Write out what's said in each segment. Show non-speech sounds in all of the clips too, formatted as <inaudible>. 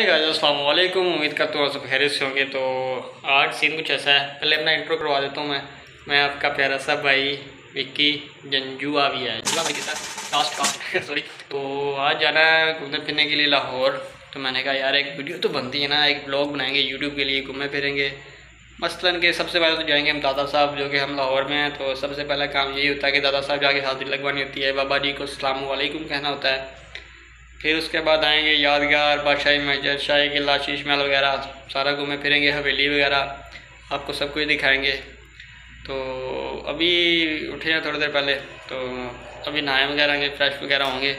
Hi guys अस्सलाम वालेकुम उम्मीद करता हूँ सब खैरियत से होंगे। तो आज सीन कुछ ऐसा है। पहले अपना इंट्रो करवा देता हूँ मैं। मैं आपका प्यारा सा भाई विक्की जंजुआ भी है। लास्ट कास्ट सॉरी तो आज जाना है घूमने फिरने के लिए लाहौर। तो मैंने कहा, यार, एक वीडियो तो बनती है ना। एक ब्लॉग बनाएँगे यूट्यूब के लिए घूमे फिरेंगे। मसलन के सबसे पहले तो जाएँगे हम दादा साहब, जो कि हम लाहौर में हैं। तो सबसे पहला काम यही होता है कि दादा साहब जाके हाजिर लगवानी होती है। बाबा जी को सलामकुम कहना होता है। फिर उसके बाद आएँगे यादगार, बादशाही मस्जिद शाही किला शीश महल वगैरह, सारा घूमे फिरेंगे, हवेली वगैरह, आपको सब कुछ दिखाएँगे। तो अभी उठे हैं थोड़ी देर पहले तो अभी नहाए वगैरह होंगे फ्रेश वगैरह होंगे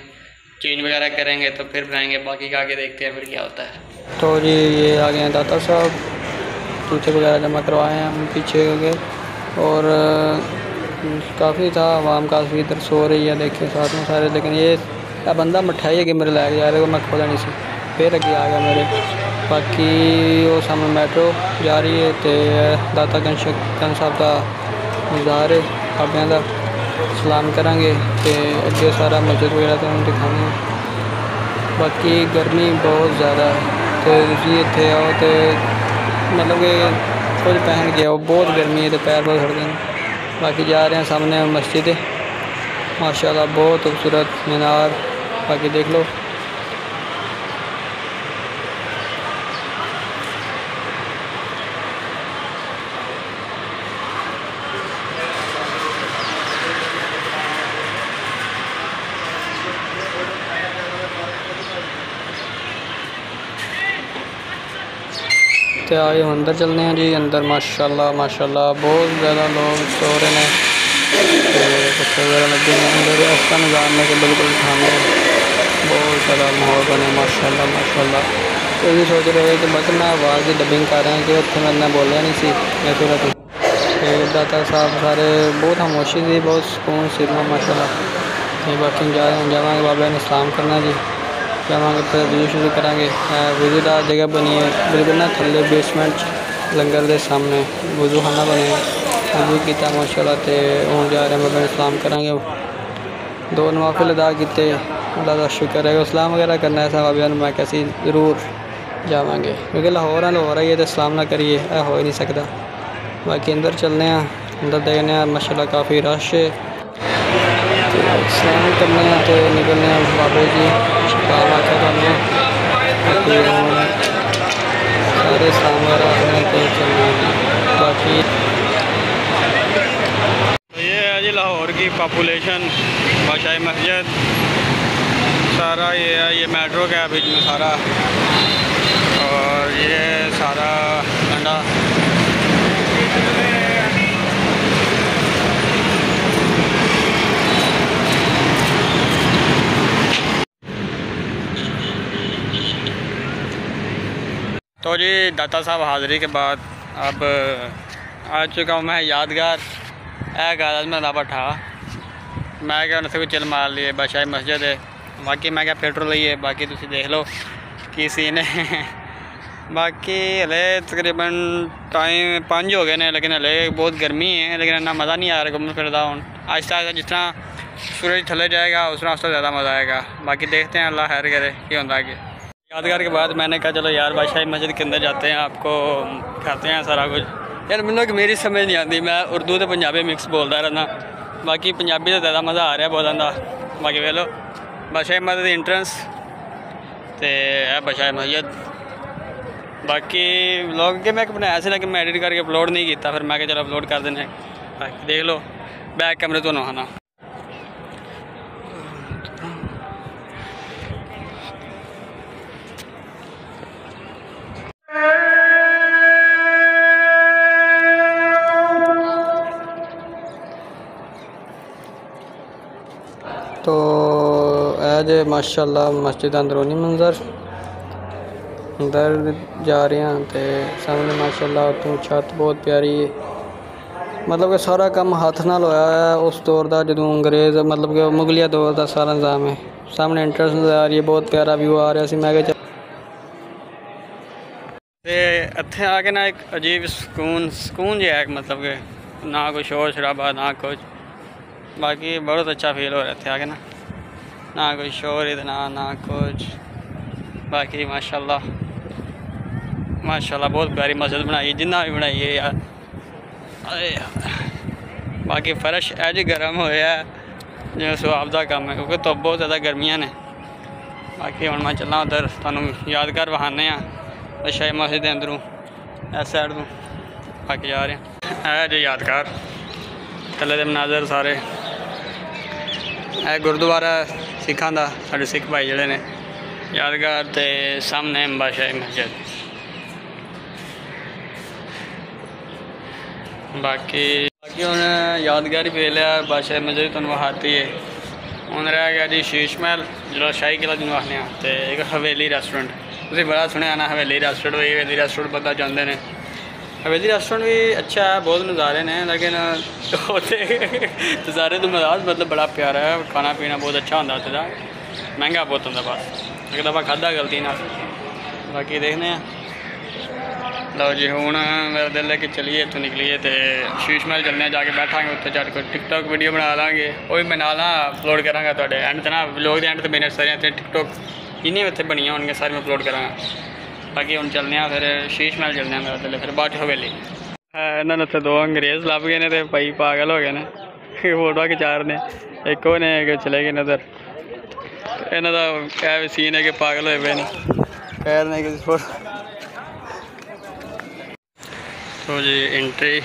चेंज वगैरह करेंगे तो फिर बनाएँगे बाकी का आगे देखते हैं फिर क्या होता है। तो जी, ये आ गए हैं दाता साहब टूचे वगैरह जमा करवाए हैं, हम पीछे हो गए, और काफ़ी था, आवाम काफ़ी इधर सो रही है देखे साथ में सारे, लेकिन ये ਇਹ ਬੰਦਾ ਮਠਾਈ ਹੈਗੀ ਮੇਰੇ ਲੈ ਕੇ ਜਾ ਰਿਹਾ ਮੈਂ ਖੋਲਿਆ ਨਹੀਂ ਸੀ ਫਿਰ ਅੱਗੇ ਆ ਗਿਆ ਮੇਰੇ ਬਾਕੀ ਉਹ ਸਾਹਮਣੇ ਮੈਟਰੋ ਜਾ ਰਹੀ ਹੈ ਤੇ ਦਾਤਾ ਕੰਨ ਸਾਹਿਬ ਦਾ ਮਜ਼ਾਰ ਹੈ ਬਾਬਿਆਂ ਦਾ ਸਲਾਮ ਕਰਾਂਗੇ ਤੇ ਅੱਗੇ ਸਾਰਾ ਮਸਜਿਦ ਵਗੈਰਾ ਤੁਹਾਨੂੰ ਦਿਖਾਵਾਂਗੇ ਬਾਕੀ ਗਰਮੀ ਬਹੁਤ ਜ਼ਿਆਦਾ ਹੈ ਤੇ ਤੁਸੀਂ ਇੱਥੇ ਆਓ ਤੇ ਮਤਲਬ ਕਿ ਕੁਝ ਪਹਿਨ ਕੇ ਆਓ ਬਹੁਤ ਗਰਮੀ ਹੈ ਤੇ ਪੈਰ ਬਹੁਤ ਸੜਦੇ ਨੇ ਬਾਕੀ ਜਾ ਰਹੇ ਹਾਂ ਸਾਹਮਣੇ ਮਸਜਿਦ ਹੈ माशाल्लाह बहुत खूबसूरत मीनार बाकी देख लो। तो आए अंदर चलने हैं जी, अंदर माशाल्लाह माशाल्लाह, बहुत ज़्यादा लोग सो रहे हैं। पत्थर वगैरह लगे हैं, अंदर, रास्ता नज़ारने के बिल्कुल सामने ज़्यादा माहौल बने माशाल्लाह माशाल्लाह। तो ये सोच रहे हो कि बस मैं आवाज़ की डबिंग कर रहा कि उत्थे मैं बोलिया नहीं सी। मैं फिर दाता साहब सारे बहुत खामोशी थी बहुत सुकून सिरमा माशा ते बाकी जावे बाबा ने सलाम करना जी। जावे फिर विजू शुरू करा विज़िट आ जगह बनी है, बिल्कुल ना थले बेसमेंट लंगर के सामने। वज़ू खाना बने वज़ू किया माशाला तो हूँ जा रहे हैं सलाम करा दो नवाफिल अदा किए अल्लाह का शुक्र है सलाम वगैरह करना है साहब मैं कैसी ज़रूर जावे क्योंकि लाहौर है लाहौर आइए तो सलाम ना करिए हो ही नहीं सकता। बाकी अंदर चलने अंदर देखने माशा काफ़ी रश है। सलाम करने तो निकलने बाबे जी तो चलने बाकी लाहौर की पॉपुलेशन बादशाही मस्जिद। सारा ये है, ये मेट्रो का है बीच में सारा। और ये सारा ठंडा तो जी, दाता साहब हाज़िरी के बाद अब आ चुका हूँ मैं यादगार। ए गाज में लापा था मैं क्या उन्हें भी चिल मार लिए बादशाही मस्जिद है। ਬਾਕੀ ਮੈਂ ਕਿਹਾ ਫਿਲਟਰ ਲਈਏ ਬਾਕੀ ਤੁਸੀਂ ਦੇਖ ਲਓ ਕੀ ਸੀਨ ਹੈ ਬਾਕੀ ਹਲੇ ਤਕਰੀਬਨ ਟਾਈਮ 5 ਹੋ ਗਏ ਨੇ ਲੇਕਿਨ ਹਲੇ ਬਹੁਤ ਗਰਮੀ ਹੈ ਲੇਕਿਨ ਇੰਨਾ ਮਜ਼ਾ ਨਹੀਂ ਆ ਰਿਹਾ ਘੁੰਮਣ ਫਿਰਦਾ ਹੁਣ आहिस्ता आहिस्ता जिस तरह सूरज थले जाएगा उस तरह उससे ज़्यादा मज़ा आएगा बाकी देखते हैं अल्लाह खैर करे कि होता आगे यादगार के बाद मैंने कहा चलो यार बादशाही मस्जिद के अंदर जाते हैं आपको खाते हैं सारा कुछ यार मैंने कि मेरी समझ नहीं आती मैं उर्दू तो पंजाबी मिक्स बोलता रहना बाकी पंजाबी तो ज़्यादा मज़ा आ रहा है बोलन का बाकी वे लो बादशाह मस्जिद इंट्रेंस तो है बादशाह मस्जिद बाकी लोग के मैं बनाया से लेकिन मैं एडिट करके अपलोड नहीं किया फिर मैं चलो अपलोड कर देने देख लो बैक कैमरे तो नहाना तो माशाल्लाह मस्जिद अंदरूनी मंजर। अंदर जा रहे हैं तो सामने माशाल्लाह तो छत बहुत प्यारी है। मतलब कि सारा काम हथ न होया है, उस दौर का जो अंग्रेज़ मतलब कि मुगलिया दौर का सारा निज़ाम है। सामने इंट्रेंस नज़र आ रही है, बहुत प्यारा व्यू आ रहा सी मैं इतने आके ना एक अजीब सुकून सुकून जो है मतलब कि ना कोई शोर शराबा, ना कुछ। बाकी बहुत अच्छा फील हो रहा थे आगे ना। ना कोई शोर इतना ना कुछ बाकी माशाल्लाह माशाल्लाह बहुत प्यारी मस्जिद बनाई जिन्ना भी बनाई है यार अरे यार बाकी फर्श अज गर्म होया जिवें सुहाब का काम है क्योंकि तो बहुत ज़्यादा गर्मियाँ ने बाकी हूँ मैं चलना उधर थानू यादगार वहाने अच्छा मस्जिद के अंदरों इस साइड तो बाकी जा रहे हैं जो यादगार थले के मनाजर सारे ਇਹ ਗੁਰਦੁਆਰਾ ਸਿੱਖਾਂ ਦਾ, ਸਾਡੇ ਸਿੱਖ ਭਾਈ ਜਿਹੜੇ ਨੇ। ਯਾਦਗਾਰ ਤੇ ਸਾਹਮਣੇ ਬਾਦਸ਼ਾਹੀ ਮਸਜਿਦ। ਬਾਕੀ ਬਾਕੀ ਹੁਣ ਯਾਦਗਾਰੀ ਹੀ ਵੇਖ ਲਿਆ ਬਾਦਸ਼ਾਹੀ ਮਸਜਿਦ ਤੁਹਾਨੂੰ ਵਹਾਤੀ ਹੈ ਹੁਣ ਰਹਿ ਗਿਆ ਜੀ ਸ਼ੀਸ਼ ਮਹਿਲ, ਜਿਹੜਾ ਸ਼ਾਹੀ ਕਿਲਾ ਜਿਹਨੂੰ ਆਖਦੇ ਆ, ਤੇ ਇੱਕ ਹਵੇਲੀ ਰੈਸਟੋਰੈਂਟ ਤੁਸੀਂ ਬੜਾ ਸੁਣਿਆ ਨਾ, ਹਵੇਲੀ ਰੈਸਟੋਰੈਂਟ ਹੋਈ ਹਵੇਲੀ ਰੈਸਟੋਰੈਂਟ ਬੰਦਾ ਜਾਂਦੇ ਨੇ। हवेली रेस्टोरेंट भी अच्छा है बहुत नज़ारे ने लेकिन नज़ारे तो मजाज मतलब बड़ा प्यारा है खाना पीना बहुत अच्छा होता उत्थे का महँगा बहुत होंगे बस एक दफ़ा खादा गलती ना बाकी देखने लो जी हूँ मेरा दिल है कि चलिए इतों निकलीए तो शीश महल चलने जाके बैठा उत्थे चल कोई टिकटॉक वीडियो बना लाँगे वो भी मैं नाल अपलोड करा थोड़े एंड ना लोग एंड तो मेरे सारे टिकटॉक जिन्हें भी इतने बनिया होंगे सारे मैं अपलोड करा बाकी हम चलने फिर शीश महल चलने मेरा दिल फिर बाद हवेली इन्होंने उत्थे दो अंग्रेज़ लभ गए ने भाई पागल हो गए ने। <laughs> फ़ोटो खिचा रहे ने। एक ने चले गए उधर इन्हों का क्या सीन है कि पागल हुए पे कह रहे फ़ोटो। तो जी एंट्री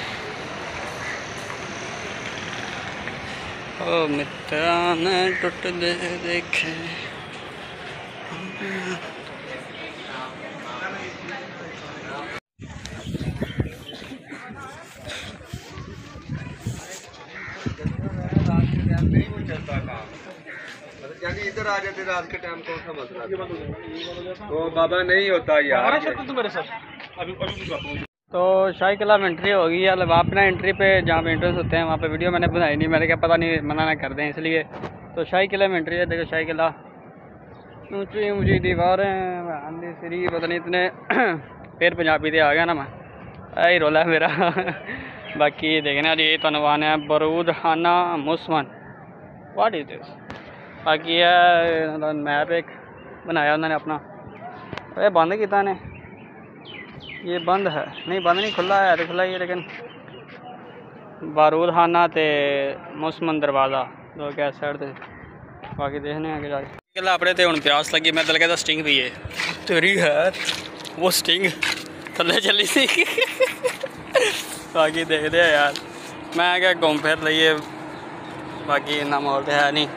ओ मित्रा ने टुट दे देखे। आ जाते रात के टाइम कौन सा मसला तो बाबा नहीं होता यार। तो शाही किला में एंट्री होगी या वहाँ पे ना एंट्री पे जहाँ पे एंट्रेंस होते हैं वहाँ पे वीडियो मैंने बनाई नहीं। मैंने क्या पता नहीं मना ना कर दें इसलिए। तो शाही किला में एंट्री है। देखो शाही किला। ऊँची ऊँची दीवारें आंधी सीरी पता नहीं इतने। <clears throat> फिर पंजाबी से आ गया ना मैं। यही रोला है मेरा। <laughs> बाकी देखने जी तनवान है बरूद खाना मुसमन। वाट इज़ दिस बाकी है मैप एक बनाया, उन्होंने अपना। ये बंद किया ने ये बंद है। नहीं, बंद नहीं, खुला है तो खुला ही है, लेकिन बारूद खाना ते मुसमन दरवाज़ा दो गैस साइड से बाकी देखने आगे जाके। गल अपने तो हूँ प्यास लगी, मैं दिल कहता, स्टिंग पी है तेरी है, वो स्टिंग थले चली सी। बाकी देखते हैं यार। मैं क्या घूम फिर लीए बाकी इन्ना माहौल तो है नहीं।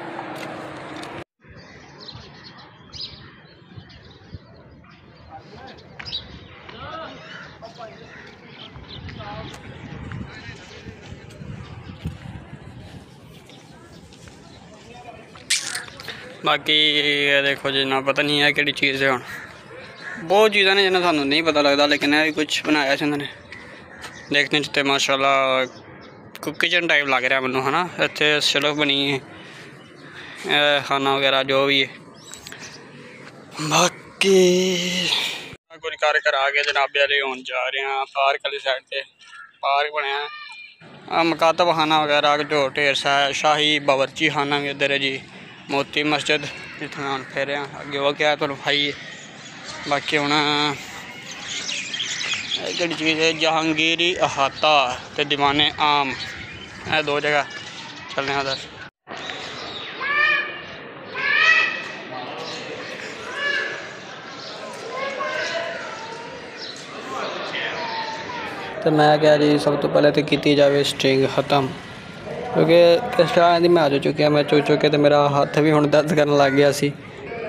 बाकी ये देखो जी ना पता नहीं है कि चीज़ है हूँ बहुत चीज़ा ने जिन्हें सानू नहीं पता लगता लेकिन है कुछ बनाया से उन्होंने देखने च माशाल्लाह किचन टाइप लग रहा मैं है ना इतने शेल्फ बनी है खाना वगैरह जो भी है बाकी कुछ कर कर आ गए जनाबे वाले हूँ जा रहे हैं पार्क वाली साइड से पार्क बनया मकातब खाना वगैरह जो ढेर सा शाही बावरची खाना है जी मोती मस्जिद जितना हम फिर अगे वो क्या तुम खाइए बाकी हूँ कि चीज़ है, जहांगीरी अहाता तो दीवाने आम। है दो जगह, चलने उधर। तो मैं क्या जी सब तो पहले तो की जाए स्ट्रिंग ख़त्म। ਕਿਉਂਕਿ ਸਟਾਰਾਂ ਦੀ ਮੈਂ ਆ ਚੁੱਕਿਆ, ਮੈਂ ਚੁੱਕ ਚੁੱਕਿਆ ਤੇ ਮੇਰਾ ਹੱਥ ਵੀ ਹੁਣ ਦਰਦ ਕਰਨ ਲੱਗ ਗਿਆ ਸੀ।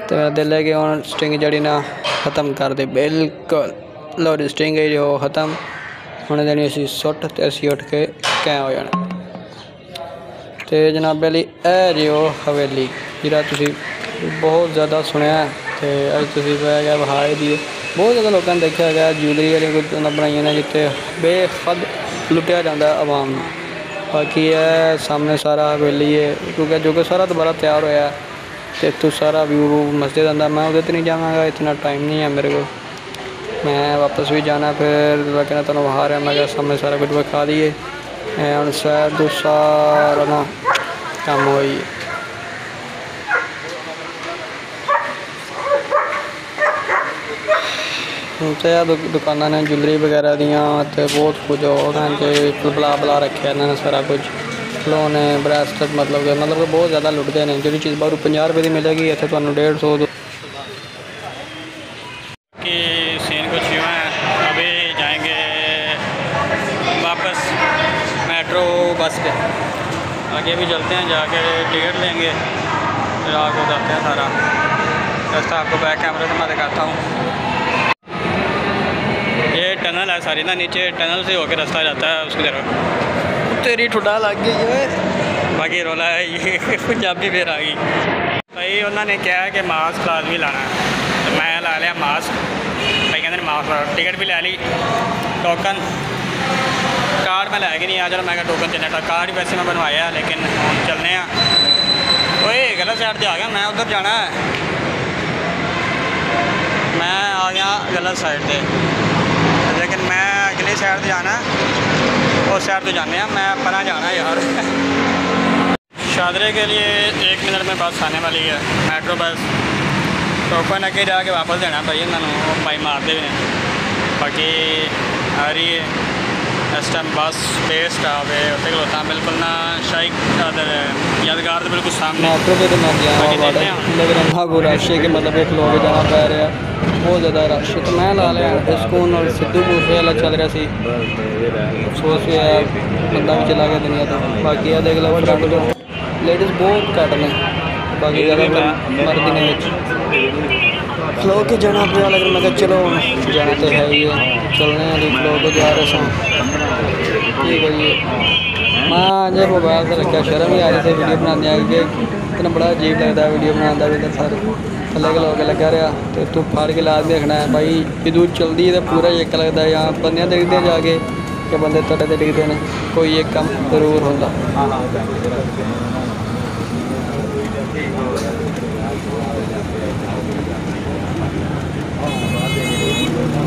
ਤੇ ਮੈਂ ਦਿਲ ਹੈ ਕਿ ਹੁਣ ਸਟਿੰਗ ਜਿਹੜੀ ਨਾ ਖਤਮ ਕਰ ਦੇ, ਬਿਲਕੁਲ। ਲੋਡ ਸਟਿੰਗ ਹੈ ਜੋ ਖਤਮ। ਹੁਣ ਦੇਣੀ ਅਸੀਂ ਸੁੱਟ ਤੇ ਅਸੀਂ ਉੱਠ ਕੇ ਕੈ ਹੋ ਜਾਣਾ? ਤੇ ਜਨਾਬੇ ਲਈ ਇਹ ਰਿਓ ਹਵੇਲੀ, ਜਿਹੜਾ ਤੁਸੀਂ ਬਹੁਤ ਜ਼ਿਆਦਾ ਸੁਣਿਆ ਤੇ ਅੱਜ ਤੁਸੀਂ ਪਾਇਆ ਗਿਆ ਬਹਾਰੇ ਦੀ ਬਹੁਤ ਜ਼ਿਆਦਾ ਲੋਕਾਂ ਨੇ ਦੇਖਿਆ ਗਿਆ ਜੂਲਰੀ ਵਾਲੇ ਕੋਈ ਬਣਾਈਆਂ ਨੇ ਜਿੱਥੇ ਬੇਖਦ ਲੁੱਟਿਆ ਜਾਂਦਾ ਆਵਾਮ ਨੂੰ। बाकी है सामने सारा हवेली है क्योंकि जो कि सारा दोबारा तैयार होया तो इतों सारा व्यू मस्जिद आंदा मैं उधर तो नहीं जावागा इतना टाइम नहीं है मेरे को मैं वापस भी जाना फिर कहना तुम वहा रहा मैं सामने सारा कुछ विखा दिए हम सैर तो सारा ना कम हो ਹੁਣ ਤੇ ਆ ਦੁ- ਦੁਕਾਨਾਂ ਨੇ ਜੁਐਲਰੀ ਵਗੈਰਾ ਦੀਆਂ ਤੇ ਬਹੁਤ ਕੁਝ ਉਹਨਾਂ ਦੇ ਬਲਾ ਬਲਾ ਰੱਖਿਆ ਇਹਨਾਂ ਨੇ ਸਾਰਾ ਕੁਝ ਖਿਡੌਣੇ ਬ੍ਰੈਸਲੇਟ ਮਤਲਬ ਕਿ ਮਤਲਬ ਕਿ ਬਹੁਤ ਜ਼ਿਆਦਾ ਲੁੱਟਦੇ ਨੇ ਜਿਹੜੀ ਚੀਜ਼ ਬਾਹਰੋਂ 50 ਰੁਪਏ ਦੀ ਮਿਲੇਗੀ ਇੱਥੇ ਤੁਹਾਨੂੰ 150 ਦੋ कि सीन कुछ यूँ है अभी जाएंगे वापस मेट्रो बस पे आगे भी चलते हैं जाके टिकट लेंगे फिर आगे जाते हैं सारा रास्ता आपको बैक कैमरे से मैं दिखाता हूँ ये टनल है सारी ना नीचे टनल से होकर रास्ता जाता है उसकी तरफ़। तेरी ठुडा लग गई है। बाकी रोला है ये पंजाबी फिर आ गई। भाई उन्होंने कहा कि मास्क लाजमी लाना तो मैं ला लिया मास्क। भाई कहते मास्क टिकट भी ले ली। टोकन। कार्ड मैं लैके नहीं आ चलो मैं टोकन चलने कार्ड वैसे मैं बनवाया लेकिन हम चलने ओए गलत साइड से आ गया मैं उधर जाना है। मैं आ गया गलत साइड से लेकिन मैं अगली साइड तो जाना उस साइड तो जाने मैं परा जाना यार। शादरे के लिए एक मिनट में बस आने वाली है। Metro bus. टोकन अगे जाके वापस देना भाई इन्होंने भाई मारते भी बाकी आ रही है। बस पे स्टाफ है उत्ते खलोता बिल्कुल ना शाही यादगार तो बिल्कुल सामने। मेट्रो पे तो मैं गया लेकिन को रश है मतलब एक लोग जाना पै रहा है बहुत ज़्यादा रश तो मैं ला लिया स्कून और सिद्धू मूसे वाला चल रहा सी अफसोस भी है बंदा भी चला गया दुनिया तो। बाकी ये देख लो लेडीज़ बहुत घट ने बाकी ज़्यादा मर्द ने खलो के जाना पे लेकिन मैं कहा चलो हुण जाना तो है ही है चलने वाली खलो के जा रहे सां की करिए मैं अजे मोबाइल से रखा शर्म ही आ रही थी वीडियो बनाने आ गए इतना बड़ा अजीब लगता है वीडियो बनाता भी इधर सारे थल्ले खलो के लगा रहा तो तू फाड़ के लाद देखना है भाई जदू चलती है तो पूरा एक लगता है यहाँ बंदे देखते हैं जाके कि बंदे तड़े ते डिगते हैं कोई एक काम ज़रूर होता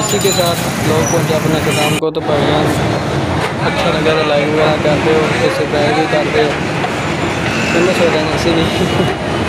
इसी के साथ लोग पहुँचे अपने कदम को तो भाईजान अच्छा लगा तो वगैरह करते हो जैसे बैग भी करते हो। सोचा नहीं, इसी नहीं।